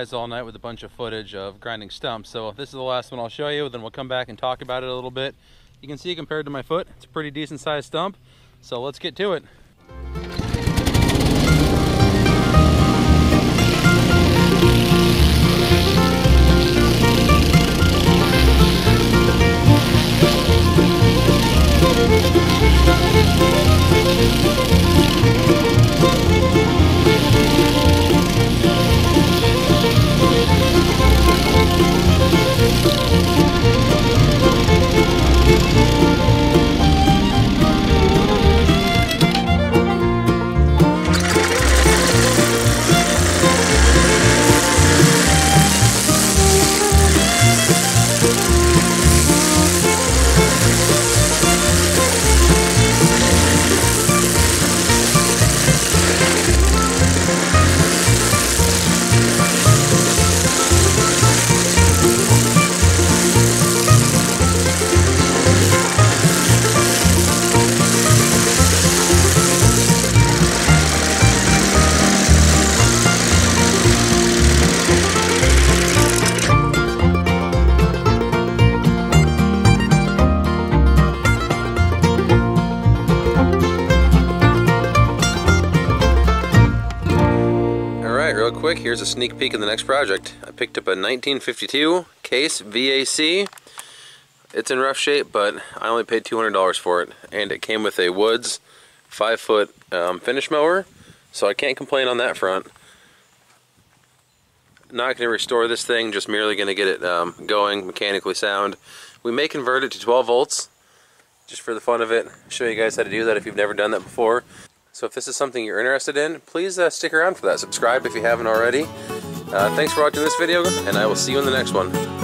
guys all night with a bunch of footage of grinding stumps. So this is the last one I'll show you, then we'll come back and talk about it a little bit. You can see compared to my foot, it's a pretty decent sized stump. So let's get to it. Real quick, here's a sneak peek of the next project. I picked up a 1952 Case VAC. It's in rough shape, but I only paid $200 for it. And it came with a Woods 5 foot um, finish mower, so I can't complain on that front. Not going to restore this thing, just merely going to get it um, going, mechanically sound. We may convert it to 12 volts, just for the fun of it. Show you guys how to do that if you've never done that before. So if this is something you're interested in, please uh, stick around for that. Subscribe if you haven't already. Uh, thanks for watching this video, and I will see you in the next one.